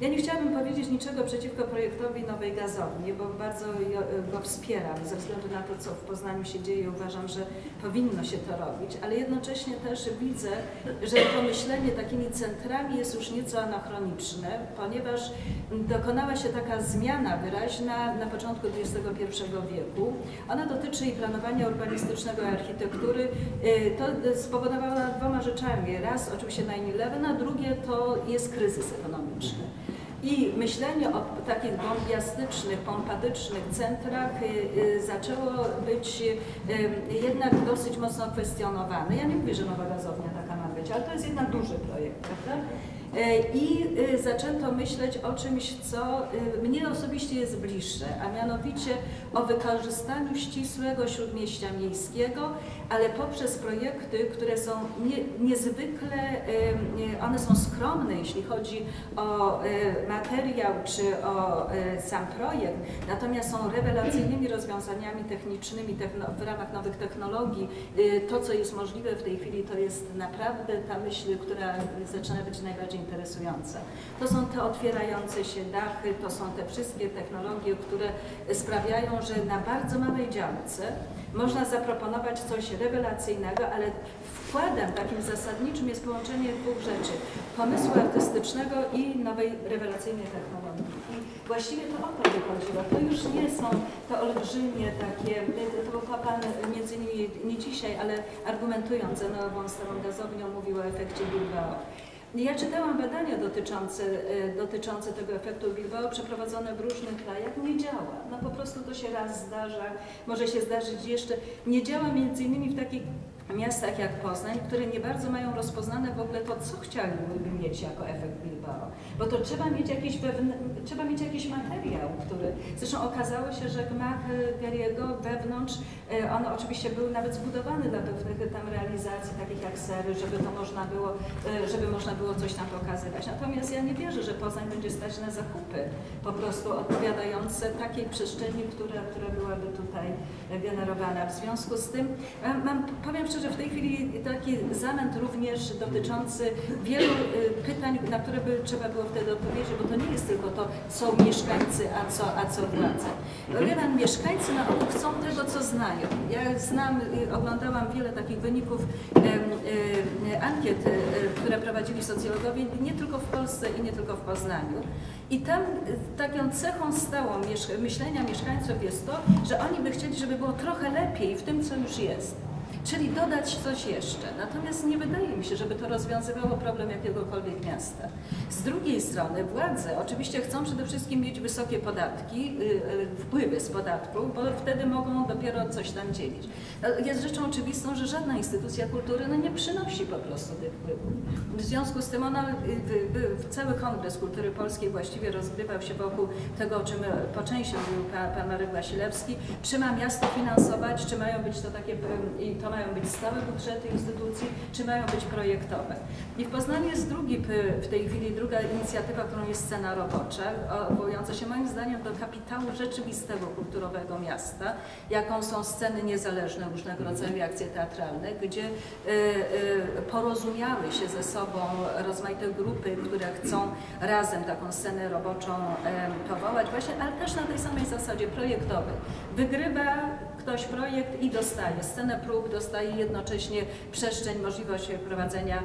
Ja nie chciałabym powiedzieć niczego przeciwko projektowi nowej gazowni, bo bardzo go wspieram ze względu na to, co w Poznaniu się dzieje. Uważam, że powinno się to robić, ale jednocześnie też widzę, że to myślenie takimi centrami jest już nieco anachroniczne, ponieważ dokonała się taka zmiana wyraźna na początku XXI wieku. Ona dotyczy i planowania urbanistycznego i architektury. Y, to spowodowało dwoma rzeczami. Raz oczywiście 9-11, a drugie to jest kryzys ekonomiczny. I myślenie o takich bombiastycznych, pompatycznych centrach y, y, zaczęło być jednak dosyć mocno kwestionowane. Ja nie mówię, że nowa gazownia taka ma być, ale to jest jednak duży projekt, prawda? E, I y, zaczęto myśleć o czymś, co y, mnie osobiście jest bliższe, a mianowicie o wykorzystaniu ścisłego śródmieścia miejskiego, ale poprzez projekty, które są nie, niezwykle, one są skromne, jeśli chodzi o materiał czy o sam projekt, natomiast są rewelacyjnymi rozwiązaniami technicznymi w ramach nowych technologii. To, co jest możliwe w tej chwili, to jest naprawdę ta myśl, która zaczyna być najbardziej interesujące. To są te otwierające się dachy, to są te wszystkie technologie, które sprawiają, że na bardzo małej działce można zaproponować coś rewelacyjnego, ale wkładem takim zasadniczym jest połączenie dwóch rzeczy. Pomysłu artystycznego i nowej rewelacyjnej technologii. I właściwie to o to wychodziło. To już nie są te olbrzymie takie, to był Pan między innymi nie dzisiaj, ale argumentując za nową starą gazownią mówił o efekcie Bilbao. Ja czytałam badania dotyczące, e, dotyczące tego efektu Bilbao przeprowadzone w różnych krajach. Nie działa. No po prostu to się raz zdarza, może się zdarzyć jeszcze. Nie działa między innymi w takich miastach jak Poznań, które nie bardzo mają rozpoznane w ogóle to, co chcieliby mieć jako efekt Bilbao. Bo to trzeba mieć jakiś, trzeba mieć jakiś materiał, który... Zresztą okazało się, że gmach Geriego wewnątrz, e, on oczywiście był nawet zbudowany dla pewnych tam realizacji, takich jak sery, żeby to można było, e, żeby można było coś tam pokazywać. Natomiast ja nie wierzę, że Poznań będzie stać na zakupy po prostu odpowiadające takiej przestrzeni, która, która byłaby tutaj generowana. W związku z tym e, mam, powiem szczerze, w tej chwili taki zamęt również dotyczący wielu pytań, na które by trzeba było wtedy odpowiedzieć, bo to nie jest tylko to, co mieszkańcy, a co, a co władze. Wie pan, mieszkańcy na ogół chcą tego, co znają. Ja znam, oglądałam wiele takich wyników e, ankiet, które prowadzili socjologowie nie tylko w Polsce i nie tylko w Poznaniu. I tam taką cechą stałą myślenia mieszkańców jest to, że oni by chcieli, żeby było trochę lepiej w tym, co już jest czyli dodać coś jeszcze. Natomiast nie wydaje mi się, żeby to rozwiązywało problem jakiegokolwiek miasta. Z drugiej strony władze oczywiście chcą przede wszystkim mieć wysokie podatki, y, y, wpływy z podatku, bo wtedy mogą dopiero coś tam dzielić. No, jest rzeczą oczywistą, że żadna instytucja kultury no, nie przynosi po prostu tych wpływów. W związku z tym ona, y, cały Kongres Kultury Polskiej właściwie rozgrywał się wokół tego, o czym po części mówił pan, pan Marek Wasilewski, czy ma miasto finansować, czy mają być to takie, to mają być stałe budżety instytucji, czy mają być projektowe. I w Poznaniu jest drugi, w tej chwili druga inicjatywa, którą jest scena robocza, odwołująca się moim zdaniem do kapitału rzeczywistego kulturowego miasta, jaką są sceny niezależne, różnego rodzaju akcje teatralne, gdzie y, y, porozumiały się ze sobą rozmaite grupy, które chcą razem taką scenę roboczą powołać, właśnie, ale też na tej samej zasadzie projektowej. Wygrywa ktoś projekt i dostaje scenę prób, dostaje jednocześnie przestrzeń, możliwość prowadzenia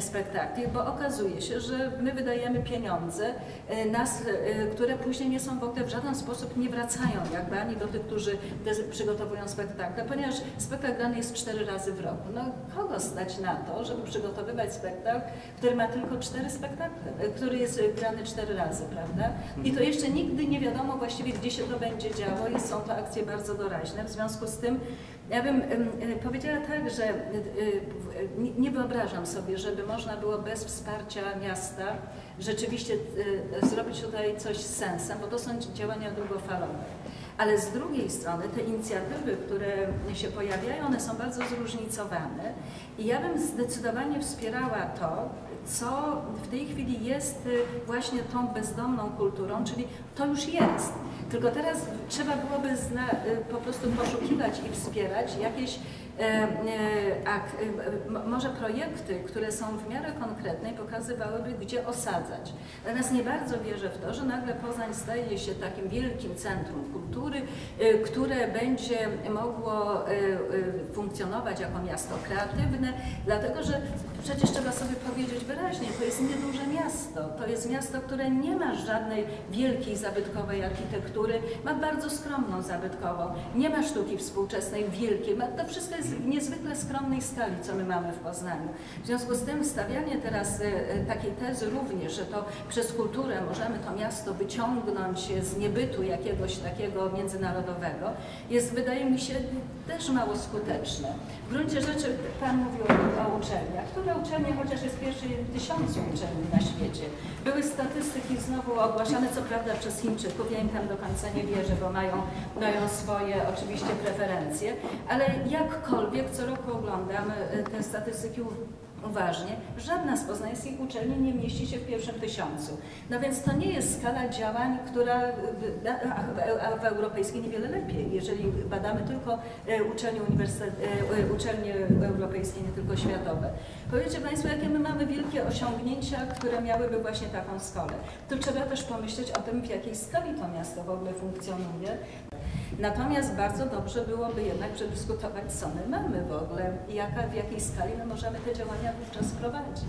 spektakli, bo okazuje się, że my wydajemy pieniądze, e, nas, e, które później nie są w ogóle w żaden sposób nie wracają jakby ani do tych, którzy przygotowują spektakle, ponieważ spektakl grany jest cztery razy w roku. No kogo stać na to, żeby przygotowywać spektakl, który ma tylko cztery spektakle, e, który jest grany cztery razy, prawda? I to jeszcze nigdy nie wiadomo właściwie, gdzie się to będzie działo i są to akcje bardzo doraźne. W związku z tym ja bym powiedziała tak, że nie wyobrażam sobie, żeby można było bez wsparcia miasta rzeczywiście zrobić tutaj coś z sensem, bo to są działania długofalowe. Ale z drugiej strony te inicjatywy, które się pojawiają, one są bardzo zróżnicowane i ja bym zdecydowanie wspierała to, co w tej chwili jest właśnie tą bezdomną kulturą, czyli to już jest. Tylko teraz trzeba byłoby zna, po prostu poszukiwać i wspierać jakieś k- e, m- może projekty, które są w miarę konkretne pokazywałyby, gdzie osadzać. Natomiast nie bardzo wierzę w to, że nagle Poznań staje się takim wielkim centrum kultury, e, które będzie mogło e, e, funkcjonować jako miasto kreatywne, dlatego że przecież trzeba sobie powiedzieć wyraźnie, to jest nieduże miasto, to jest miasto, które nie ma żadnej wielkiej zabytkowej architektury, ma bardzo skromną zabytkową, nie ma sztuki współczesnej wielkiej, ma, to wszystko jest w niezwykle skromnej skali, co my mamy w Poznaniu. W związku z tym stawianie teraz e, e, takiej tezy również, że to przez kulturę możemy to miasto wyciągnąć z niebytu jakiegoś takiego międzynarodowego, jest wydaje mi się też mało skuteczne. W gruncie rzeczy Pan mówił o, o uczelniach. Które uczelnie, chociaż jest pierwszy tysiącu uczelni na świecie, były statystyki znowu ogłaszane, co prawda przez Chińczyków, ja im tam do końca nie wierzę, bo mają, mają swoje oczywiście preferencje, ale jakkolwiek co roku oglądam e, te statystyki uważnie, żadna z poznańskich uczelni nie mieści się w pierwszym tysiącu. No więc to nie jest skala działań, która, y, a, a, w europejskiej niewiele lepiej, jeżeli badamy tylko e, uczelnie, e, e, uczelnie europejskie, nie tylko światowe. Powiedzcie Państwo, jakie my mamy wielkie osiągnięcia, które miałyby właśnie taką skalę. Tu trzeba też pomyśleć o tym, w jakiej skali to miasto w ogóle funkcjonuje. Natomiast bardzo dobrze byłoby jednak przedyskutować, co my mamy w ogóle i jaka, w jakiej skali my możemy te działania wówczas prowadzić.